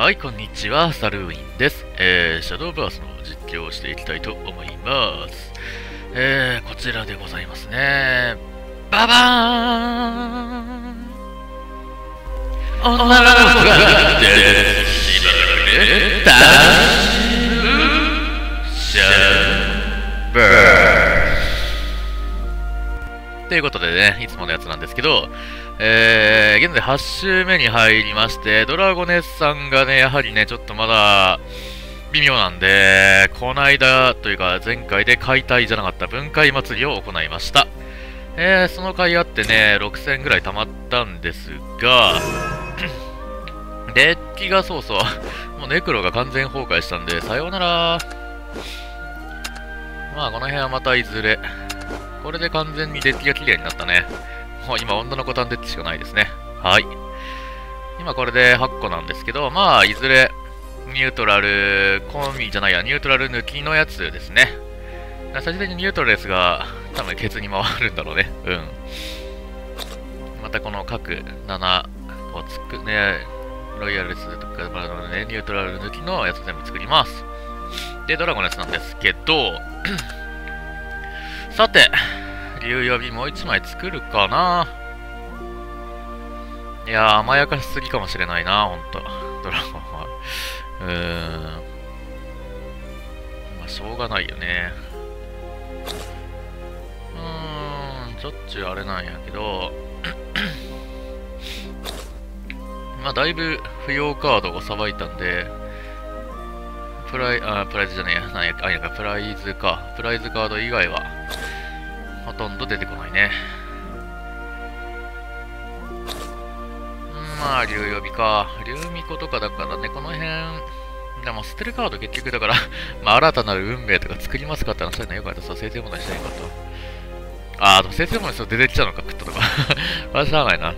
はい、こんにちは、サルウィンです。えー、シャドーバースの実況をしていきたいと思います。えー、こちらでございますね。ババーン女の子が出てしまうダッシュシャドーバーということでね、いつものやつなんですけど、えー、現在8周目に入りまして、ドラゴネスさんがね、やはりね、ちょっとまだ、微妙なんで、この間というか前回で解体じゃなかった分解祭りを行いました。えー、その回あってね、6000ぐらい溜まったんですが、デッキがそうそう、もうネクロが完全崩壊したんで、さようなら。まあ、この辺はまたいずれ。これで完全にデッキが綺麗になったね。もう今、女の子タンデッキしかないですね。はい。今これで8個なんですけど、まあ、いずれ、ニュートラル、コンビじゃないや、ニュートラル抜きのやつですね。最終的にニュートラルですが、多分ケツに回るんだろうね。うん。またこの各7をつくね、ロイヤルスとか、まあね、ニュートラル抜きのやつ全部作ります。で、ドラゴンのやつなんですけど、さて、竜呼びもう一枚作るかないやー、甘やかしすぎかもしれないな、ほんと。ドラゴンは。うーん。まあ、しょうがないよね。うーん、ちょっちゅうあれなんやけど、まあ、だいぶ不要カードをさばいたんで、プライ、あ、プライズじゃねえや、なんやあ、いやか、プライズか。プライズカード以外は、ほとんど出てこないね。うんまあ、竜呼びか。竜巫女とかだからね、この辺、でも捨てるカード結局だから、まあ、新たなる運命とか作りますかって話したのよかった。そう、生成問題したいかと。あー、でも生成問題そう出てきちゃうのか、食ったとか。これはしゃあないな。うん。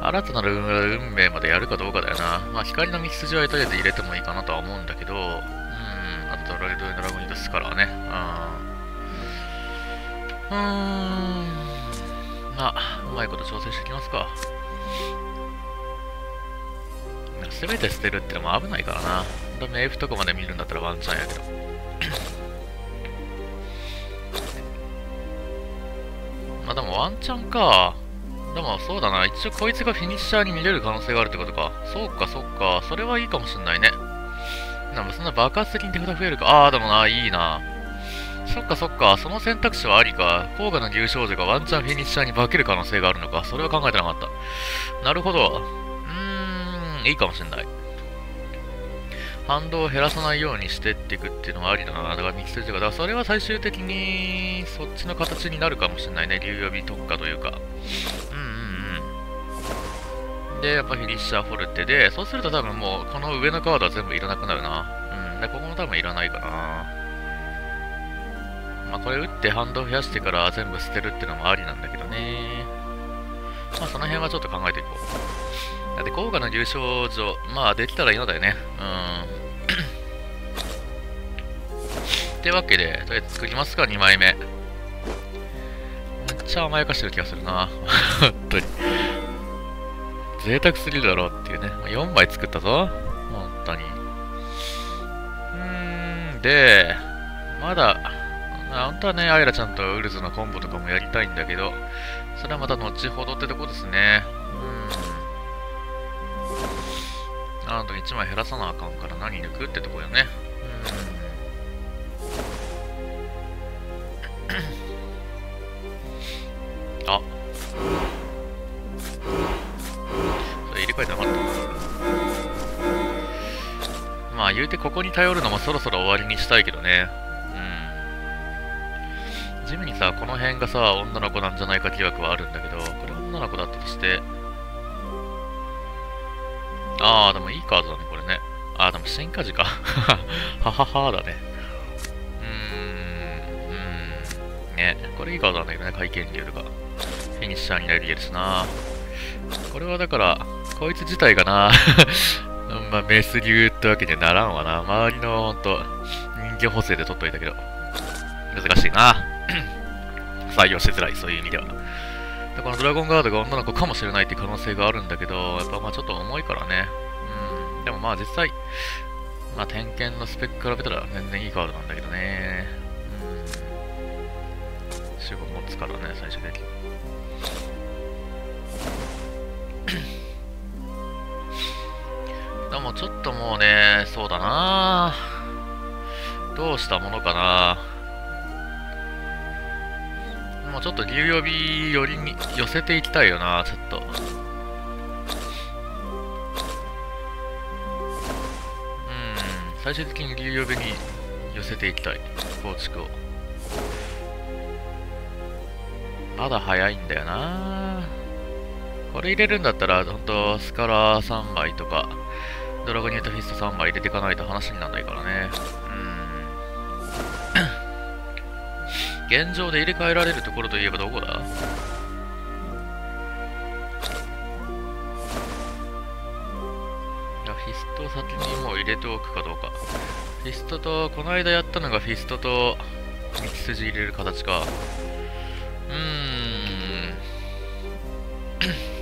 新たなる運命までやるかどうかだよな。まあ、光の道筋はとりあえず入れてもいいかなとは思うんだけど、ドライドドラゴニですからね。うん。うーん。まあ、うまいこと調整していきますか。すべて捨てるってのも危ないからな。ほんとメイフとかまで見るんだったらワンチャンやけど。まあでもワンチャンか。でもそうだな。一応こいつがフィニッシャーに見れる可能性があるってことか。そうか、そうか。それはいいかもしんないね。そんな爆発的に手札増えるか。ああ、でもな、いいな。そっかそっか。その選択肢はありか。高価な優勝女がワンチャンフィニッシャーに化ける可能性があるのか。それは考えてなかった。なるほど。うーん、いいかもしんない。反動を減らさないようにしてっていくっていうのはありだな。だから道筋とか、だからそれは最終的にそっちの形になるかもしれないね。竜呼び特化というか。うん。で、やっぱフィニッシャーフォルテで、そうすると多分もうこの上のカードは全部いらなくなるな。うん。で、ここも多分いらないかな。まあこれ打って反動増やしてから全部捨てるっていうのもありなんだけどね。まあその辺はちょっと考えていこう。だって高価な優勝女、まあできたらいいのだよね。うん。ってわけで、とりあえず作りますか、2枚目。めっちゃ甘やかしてる気がするな。本当に。贅沢すぎるだろうっていうね。4枚作ったぞ。本当に。うーん、で、まだ、本当はね、アイラちゃんとウルズのコンボとかもやりたいんだけど、それはまた後ほどってとこですね。うん。なんと1枚減らさなあかんから何抜くってとこよね。それ入れ替えてなかったまあ言うてここに頼るのもそろそろ終わりにしたいけどね。うん。ジムにさ、この辺がさ、女の子なんじゃないか疑惑はあるんだけど、これ女の子だったとして、ああ、でもいいカードだね、これね。ああ、でも進化時か。はははだね。うーん、うーん。ね、これいいカードなんだけどね、会見竜とか。フィニッシャーになり得るしな。これはだから、こいつ自体がな、まあ、メス流ってわけにはならんわな。周りのほんと、人形補正で取っといたけど。難しいな。採用しづらい、そういう意味では。だからドラゴンガードが女の子かもしれないって可能性があるんだけど、やっぱまあちょっと重いからね。うん。でもまあ実際、まあ点検のスペック比べたら全然いいカードなんだけどね。うん。守護持つからね、最終的に。でもちょっともうね、そうだなどうしたものかなもうちょっと竜曜日寄りに寄せていきたいよな、ちょっと。うん、最終的に竜曜日に寄せていきたい、構築を。まだ早いんだよなこれ入れるんだったら、ほんと、スカラー3枚とか、ドラゴニュートフィスト3枚入れていかないと話にならないからね。うん 現状で入れ替えられるところといえばどこだ？いや、フィストを先にもう入れておくかどうか。フィストと、この間やったのがフィストと、道筋入れる形か。うーん。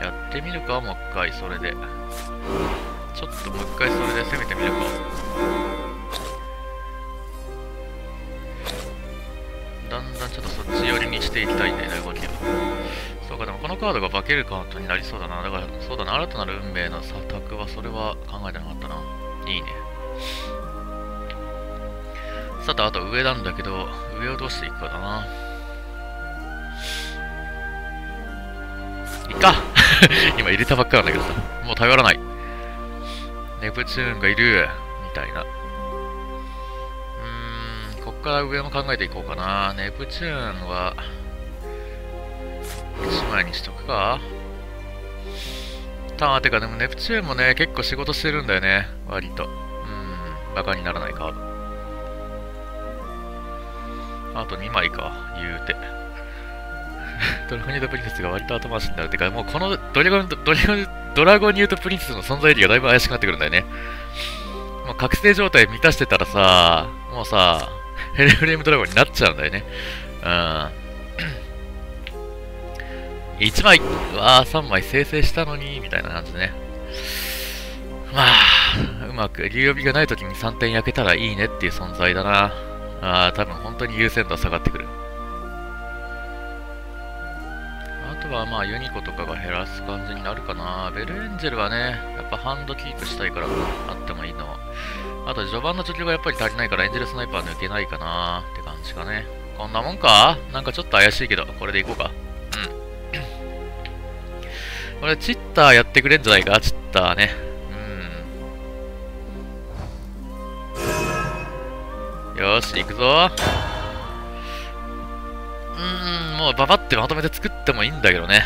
やってみるかもう一回それで。ちょっともう一回それで攻めてみるか。だんだんちょっとそっち寄りにしていきたいんだよね、動きを。そうか、でもこのカードが化けるカードになりそうだな。だから、そうだな、新たなる運命の査択は、それは考えてなかったな。いいね。さて、あと上なんだけど、上をどうしていくかだな。いっか 今入れたばっかなんだけどさ、もう頼らない。ネプチューンがいる、みたいな。うーん、こっから上も考えていこうかな。ネプチューンは、1枚にしとくかたーてかでもネプチューンもね、結構仕事してるんだよね、割と。うん、バカにならないカード。あと2枚か、言うて。ドラゴニュートプリンセスが割と後回しになるってか、もうこのドラゴンドラゴンドラゴニュートプリンセスの存在意義がだいぶ怪しくなってくるんだよね。もう覚醒状態満たしてたらさ、もうさ、ヘルフレームドラゴンになっちゃうんだよね。うん。1枚、うわー3枚生成したのに、みたいな感じでね。まあ、うまく、竜帯がない時に3点焼けたらいいねっていう存在だな。ああ、多分本当に優先度は下がってくる。はまあユニコとかが減らす感じになるかな。ベルエンジェルはね、やっぱハンドキープしたいからあってもいいの。あと序盤の除去がやっぱり足りないからエンジェルスナイパー抜けないかなって感じかね。こんなもんか？なんかちょっと怪しいけど、これでいこうか。うん。これチッターやってくれんじゃないか？チッターね。うん。よし、行くぞ。うん、もうババってまとめて作ってもいいんだけどね。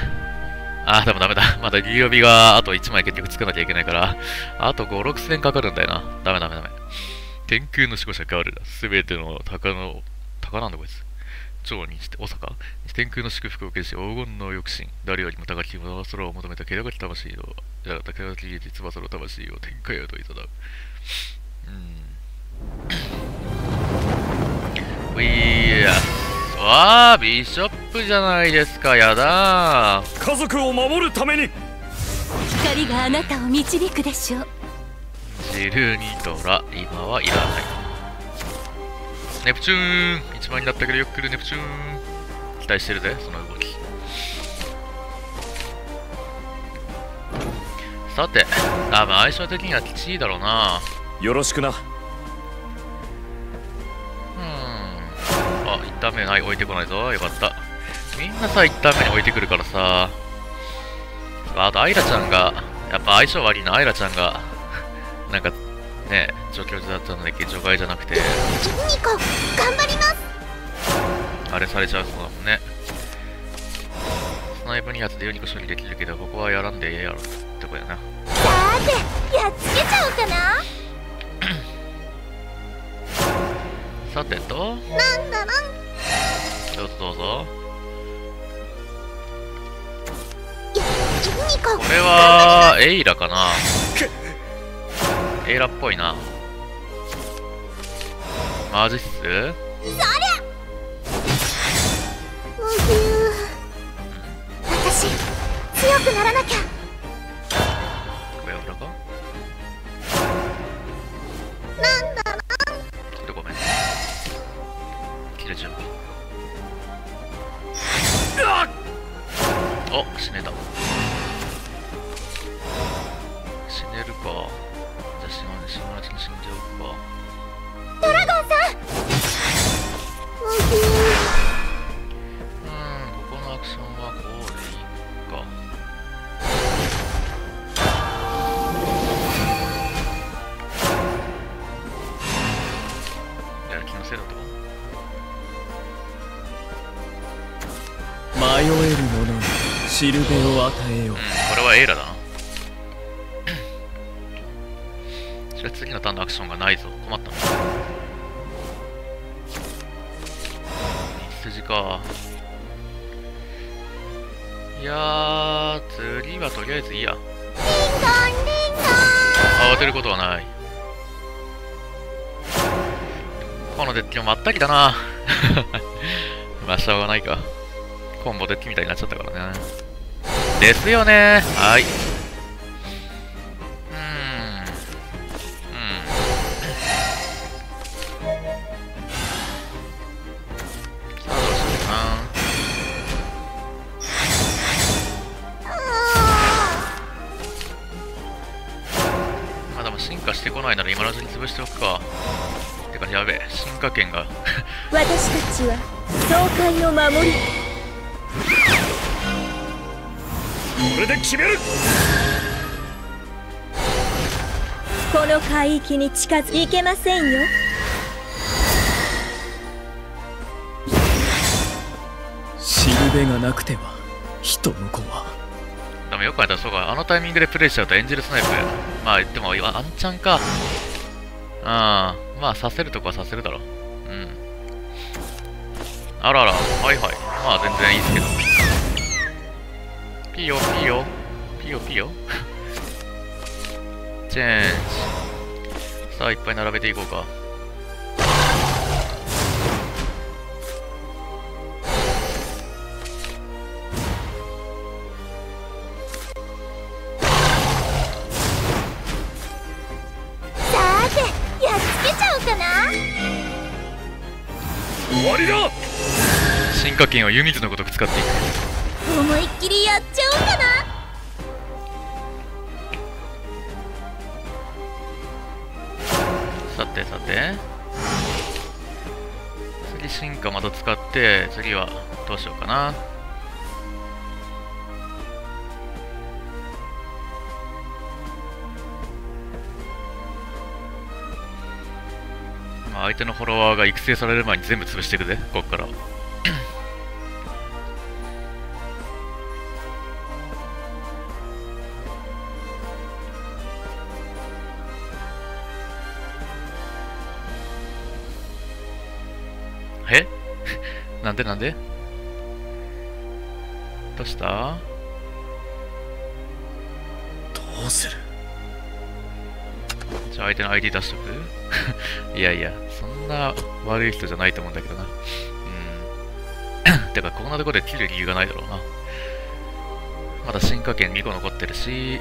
あー、でもダメだ。まだリオビがあと1枚結局作らなきゃいけないから、あと5、6戦かかるんだよな。ダメダメダメ。天空の守護者変わるすべての鷹の、鷹なんだこいつ。蝶にして、大阪？天空の祝福を受けし、黄金の抑止。誰よりも高き空を求めた気高き魂の、じゃあ、高き翼の魂を天下へといただう。うん。We are わあビショップじゃないですかやだ家族を守るために。光があなたを導くでしょう。ジルニトラ今はいらない。ネプチューン。1万になったけどよく来るネプチューン。期待してるぜその動き。さて多分相性的にはきちいだろうな。よろしくな旦目ない置いてこないぞ。よかった。みんなさ一旦目に置いてくるからさ。あとアイラちゃんがやっぱ相性悪いなアイラちゃんが。なんかね状況だったので除外じゃなくて。ニコ頑張ります。あれされちゃうそうだもんね。スナイプ2発でユニコ処理できるけどここはやらんでええやろってこやな。さてやっつけちゃおうかな。さてと。なんだなんどうぞどうぞ。子これは、エイラかな？エイラっぽいな。マジっす？私強くならなきゃあ死ねた。死ねるか。じゃあ死ぬ死ぬうちに死んでおくか。ドラゴンしるべを与えよううん、これはエイラだな。じゃあ次のターンのアクションがないぞ。困ったな。道筋か。いやー、次はとりあえずいいや。リンゴンリンゴ慌てることはない。このデッキもまったりだな。まあ、しょうがないか。コンボデッキみたいになっちゃったからね。ですよね。はい。うん。うん。さあ、どうしようかな。まあでも進化してこないなら今のうちに潰しておくか。てか、やべえ、進化権が。私たちは総会を守りれで決めるこの海域に近づいけませんよしるべがなくては人の子はでもよく考えたらそうか、あのタイミングでプレイしちゃうとエンジェルスナイプ。まあ言っても、あんちゃんか。ああ、まあさせるとこはさせるだろう。うん。あらあら、はいはい。まあ全然いいですけど。ピーヨ、ピーヨ、ピーヨ、ピーヨ。チェンジ。さあ、いっぱい並べていこうか。さーてやっつけちゃおうかな終わりだ進化権を湯水のごとく使っていく。思いっきりやっちゃおうかな。さてさて。次進化また使って次はどうしようかな。まあ相手のフォロワーが育成される前に全部潰していくぜこっからなんでなんで？どうした？どうする？じゃあ相手の ID 出しとく？いやいや、そんな悪い人じゃないと思うんだけどな。うん。てか、こんなとこで切る理由がないだろうな。まだ進化権2個残ってるし、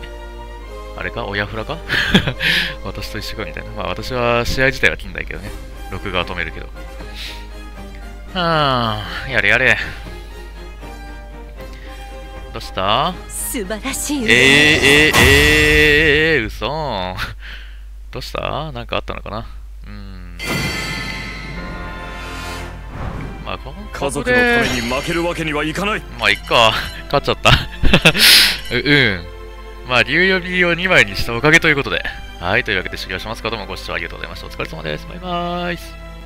あれか？親フラか？私と一緒か？みたいな。まあ私は試合自体は切んないけどね。録画は止めるけど。はあ、やれやれ。どうした？素晴らしいえー、えー、えー、えー、嘘どうした？なんかあったのかな？うーん。まあ、こ家族のために負けるわけにはいかないまあ、いっか。勝っちゃった。う、うん。まあ、竜予備を2枚にしたおかげということで。はい、というわけで終了します。どうもご視聴ありがとうございました。お疲れ様です。バイバーイ。